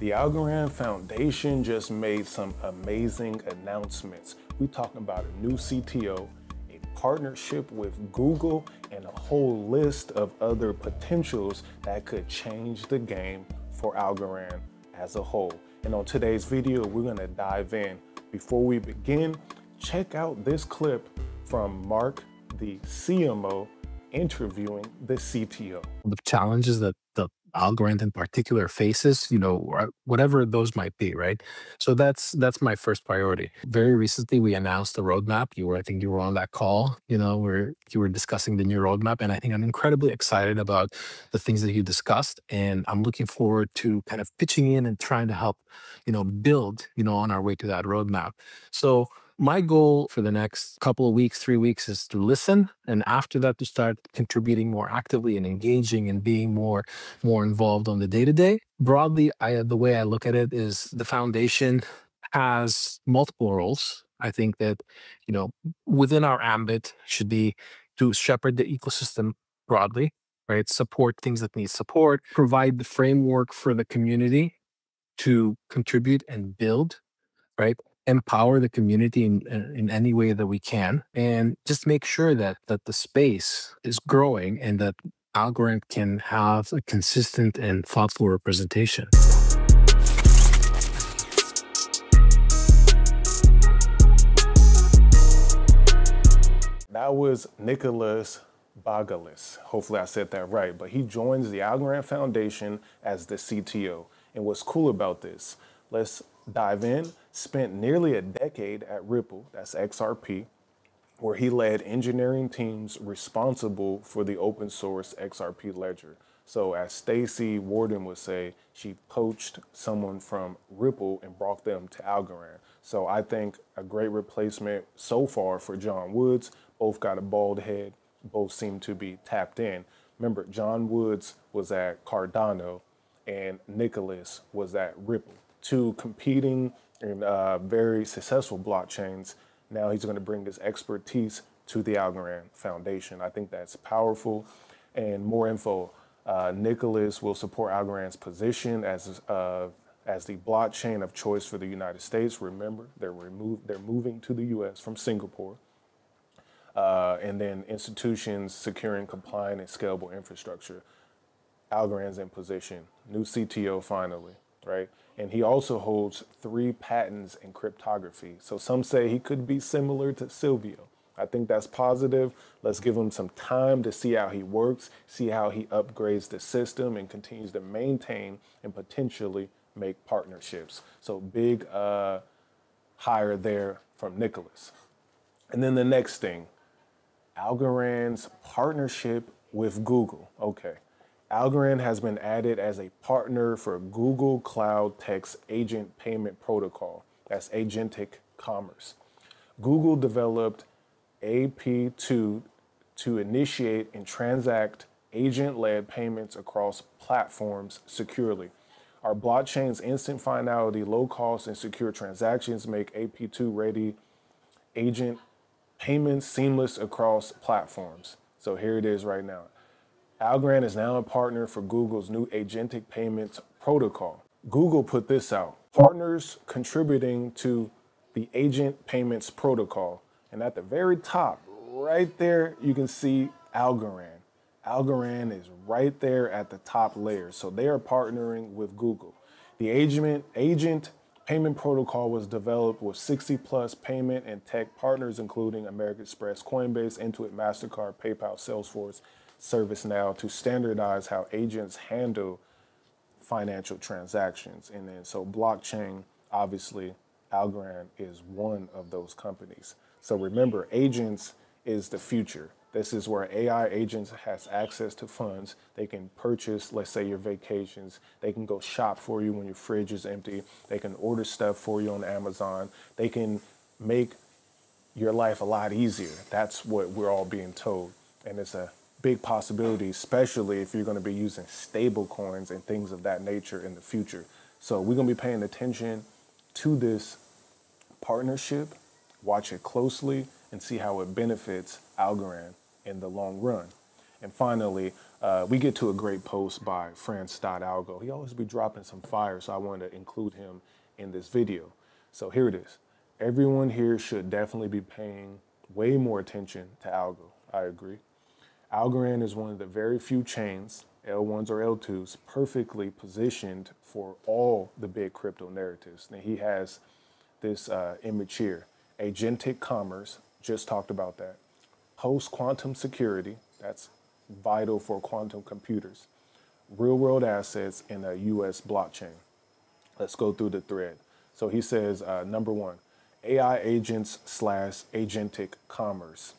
The Algorand Foundation just made some amazing announcements. We're talking about a new CTO, a partnership with Google, and a whole list of other potentials that could change the game for Algorand as a whole. And on today's video, we're gonna dive in. Before we begin, check out this clip from Mark, the CMO, interviewing the CTO. The challenges that the Algorand in particular faces, you know, whatever those might be, right? So that's that's my first priority. Very recently, we announced the roadmap. You were, I think, you were on that call. You know, where you were discussing the new roadmap, and I think I'm incredibly excited about the things that you discussed, and I'm looking forward to kind of pitching in and trying to help, you know, build, you know, on our way to that roadmap. So my goal for the next couple of weeks, three weeks is to listen. And after that, to start contributing more actively and engaging and being more, more involved on the day to day. Broadly, I, the way I look at it is the foundation has multiple roles. I think that, you know, within our ambit should be to shepherd the ecosystem broadly, right? Support things that need support, provide the framework for the community to contribute and build, right? Empower the community in, in any way that we can and just make sure that that the space is growing and that Algorand can have a consistent and thoughtful representation. That was Nicholas Bougalis. Hopefully I said that right. But he joins the Algorand Foundation as the CTO. And what's cool about this, let's dive in, spent nearly a decade at Ripple, that's XRP, where he led engineering teams responsible for the open source XRP ledger. So as Staci Warden would say, she poached someone from Ripple and brought them to Algorand. So I think a great replacement so far for John Woods. Both got a bald head, both seem to be tapped in. Remember, John Woods was at Cardano and Nicholas was at Ripple two competing and uh, very successful blockchains. Now he's going to bring this expertise to the Algorand Foundation. I think that's powerful. And more info, uh, Nicholas will support Algorand's position as uh, as the blockchain of choice for the United States. Remember, they're they're moving to the U.S. from Singapore. Uh, and then institutions securing compliant and scalable infrastructure. Algorand's in position. New CTO finally, right? And he also holds three patents in cryptography. So some say he could be similar to Silvio. I think that's positive. Let's give him some time to see how he works, see how he upgrades the system and continues to maintain and potentially make partnerships. So big uh, hire there from Nicholas. And then the next thing, Algorand's partnership with Google. Okay. Algorand has been added as a partner for Google Cloud Text Agent Payment Protocol. That's agentic commerce. Google developed AP2 to initiate and transact agent led payments across platforms securely. Our blockchain's instant finality, low cost, and secure transactions make AP2 ready agent payments seamless across platforms. So here it is right now. Algorand is now a partner for Google's new agentic payments protocol. Google put this out partners contributing to the agent payments protocol. And at the very top, right there, you can see Algorand. Algorand is right there at the top layer. So they are partnering with Google. The agent, agent payment protocol was developed with 60 plus payment and tech partners, including American Express, Coinbase, Intuit, MasterCard, PayPal, Salesforce, ServiceNow to standardize how agents handle financial transactions. And then so blockchain, obviously, Algorand is one of those companies. So remember, agents is the future. This is where AI agents has access to funds. They can purchase, let's say, your vacations. They can go shop for you when your fridge is empty. They can order stuff for you on Amazon. They can make your life a lot easier. That's what we're all being told. And it's a big possibility, especially if you're going to be using stable coins and things of that nature in the future. So we're going to be paying attention to this partnership, watch it closely, and see how it benefits Algorand in the long run. And finally, Uh, we get to a great post by France.algo. He always be dropping some fire, so I wanted to include him in this video. So here it is. Everyone here should definitely be paying way more attention to Algo. I agree. Algorand is one of the very few chains, L1s or L2s, perfectly positioned for all the big crypto narratives. Now he has this uh, image here, agentic commerce, just talked about that. Post quantum security, that's vital for quantum computers. Real world assets in a US blockchain. Let's go through the thread. So he says, uh, number one, AI agents slash agentic commerce.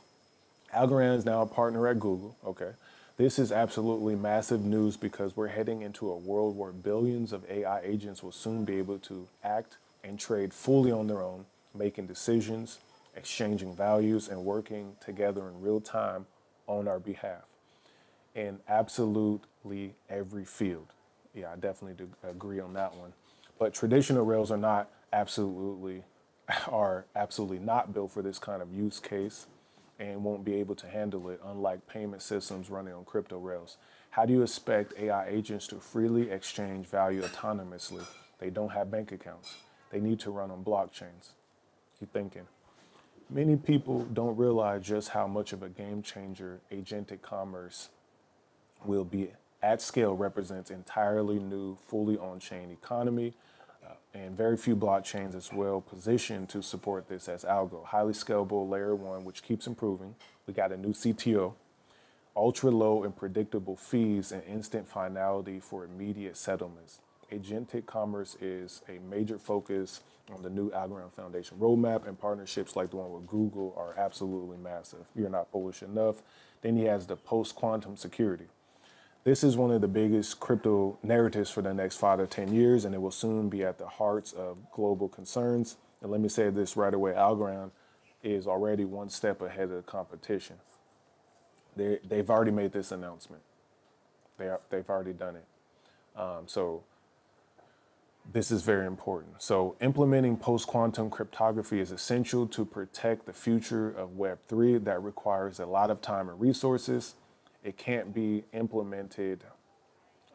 Algorand is now a partner at Google. Okay. This is absolutely massive news because we're heading into a world where billions of AI agents will soon be able to act and trade fully on their own, making decisions, exchanging values, and working together in real time on our behalf in absolutely every field. Yeah, I definitely agree on that one. But traditional rails are not absolutely are absolutely not built for this kind of use case and won't be able to handle it, unlike payment systems running on crypto rails. How do you expect AI agents to freely exchange value autonomously? They don't have bank accounts. They need to run on blockchains. Keep thinking. Many people don't realize just how much of a game changer agentic commerce will be at scale represents entirely new, fully on-chain economy Uh, and very few blockchains as well positioned to support this as Algo. Highly scalable layer one, which keeps improving. We got a new CTO, ultra low and predictable fees, and instant finality for immediate settlements. Agentic commerce is a major focus on the new Algorand Foundation roadmap, and partnerships like the one with Google are absolutely massive. You're not bullish enough. Then he has the post quantum security. This is one of the biggest crypto narratives for the next five to 10 years, and it will soon be at the hearts of global concerns. And let me say this right away Algorand is already one step ahead of the competition. They, they've already made this announcement, they are, they've already done it. Um, so, this is very important. So, implementing post quantum cryptography is essential to protect the future of Web3 that requires a lot of time and resources it can't be implemented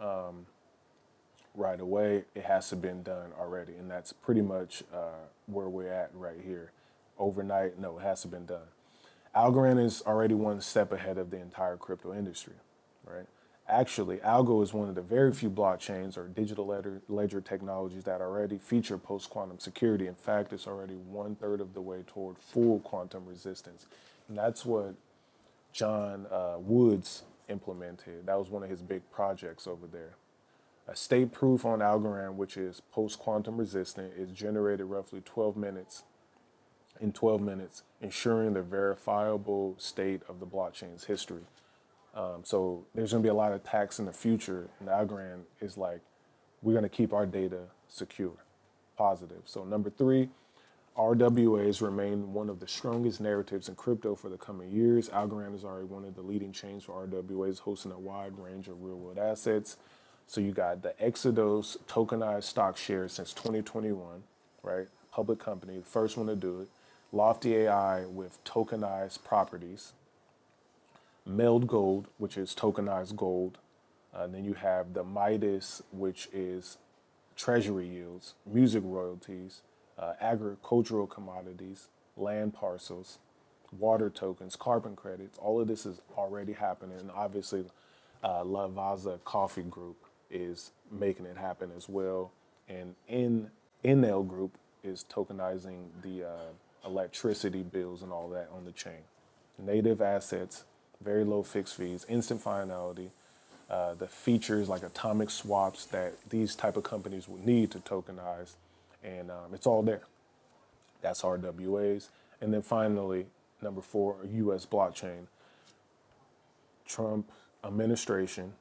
um, right away. It has to been done already, and that's pretty much uh, where we're at right here. Overnight, no, it has to been done. Algorand is already one step ahead of the entire crypto industry, right? Actually, Algo is one of the very few blockchains or digital ledger, ledger technologies that already feature post quantum security. In fact, it's already one third of the way toward full quantum resistance. And that's what John uh, Woods implemented. That was one of his big projects over there. A state proof on Algorand, which is post quantum resistant, is generated roughly 12 minutes in 12 minutes, ensuring the verifiable state of the blockchain's history. Um, so there's going to be a lot of attacks in the future, and Algorand is like, we're going to keep our data secure, positive. So number three, RWAs remain one of the strongest narratives in crypto for the coming years. Algorand is already one of the leading chains for RWAs, hosting a wide range of real world assets. So you got the Exodus tokenized stock shares since 2021, right? Public company, the first one to do it. Lofty AI with tokenized properties. Meld Gold, which is tokenized gold. Uh, then you have the Midas, which is treasury yields, music royalties uh, agricultural commodities, land parcels, water tokens, carbon credits. All of this is already happening. And obviously, uh, Lavazza Coffee Group is making it happen as well. And in NL Group is tokenizing the uh, electricity bills and all that on the chain. Native assets, very low fixed fees, instant finality, uh, the features like atomic swaps that these type of companies would need to tokenize and um, it's all there. That's RWAs. And then finally, number four, U.S. blockchain. Trump administration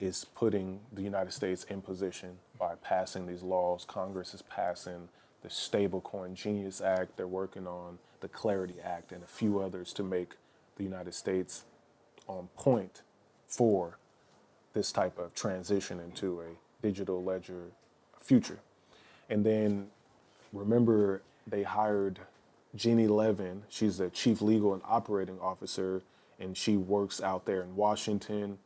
is putting the United States in position by passing these laws. Congress is passing the Stablecoin Genius Act. They're working on the Clarity Act and a few others to make the United States on point for this type of transition into a digital ledger future. And then remember, they hired Jeannie Levin. She's the chief legal and operating officer and she works out there in Washington.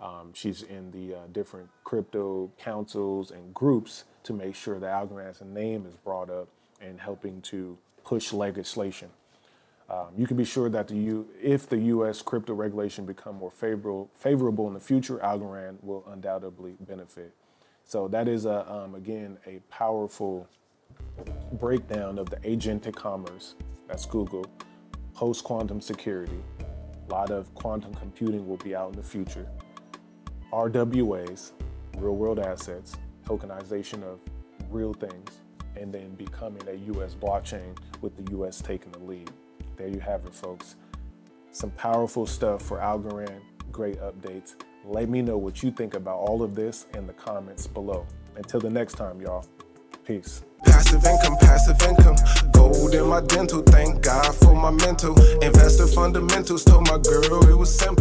Um, she's in the uh, different crypto councils and groups to make sure the Algorand's name is brought up and helping to push legislation. Um, you can be sure that the U, if the U.S. crypto regulation become more favorable favorable in the future, Algorand will undoubtedly benefit. So that is a um, again a powerful breakdown of the agentic commerce. That's Google. Post quantum security. A lot of quantum computing will be out in the future. RWAs, real world assets, tokenization of real things, and then becoming a US blockchain with the US taking the lead. There you have it, folks. Some powerful stuff for Algorand, great updates. Let me know what you think about all of this in the comments below. Until the next time, y'all. Peace. Passive income, passive income. Gold in my dental, thank God for my mental. Investor fundamentals, told my girl it was simple.